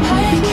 I